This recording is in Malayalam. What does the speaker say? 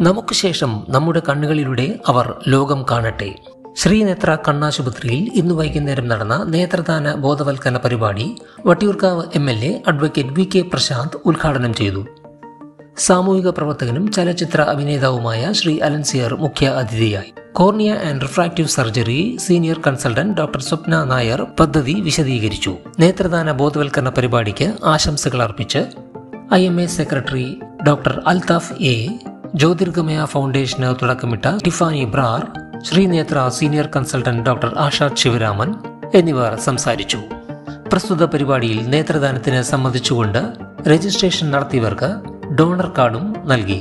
നമുക്ക് ശേഷം നമ്മുടെ കണ്ണുകളിലൂടെ അവർ ലോകം കാണട്ടെ. ശ്രീനേത്ര കണ്ണാശുപത്രിയിൽ ഇന്ന് വൈകുന്നേരം നടന്ന നേത്രദാന ബോധവൽക്കരണ പരിപാടി Vattiyoorkavu M L A advocate V K Prasanth ഉദ്ഘാടനം ചെയ്തു. സാമൂഹിക പ്രവർത്തകനും ചലച്ചിത്ര അഭിനേതാവുമായ ശ്രീ അലൻസിയർ മുഖ്യ അതിഥിയായി. Cornea and refractive surgery senior consultant doctor Swapna Nair പദ്ധതി വിശദീകരിച്ചു. നേത്രദാന ബോധവൽക്കരണ പരിപാടിക്ക് ആശംസകൾ അർപ്പിച്ച് I secretary doctor Althaf A. Jyothirgamaya ഫൗണ്ടേഷന് തുടക്കമിട്ട Tiffany Brar Sreenethra senior consultant doctor Ashad Sivaraman എന്നിവർ സംസാരിച്ചു. പ്രസ്തുത പരിപാടിയിൽ നേത്രദാനത്തിന് സംബന്ധിച്ചുകൊണ്ട് രജിസ്ട്രേഷൻ നടത്തിയവർക്ക് ഡോണർ കാർഡും നൽകി.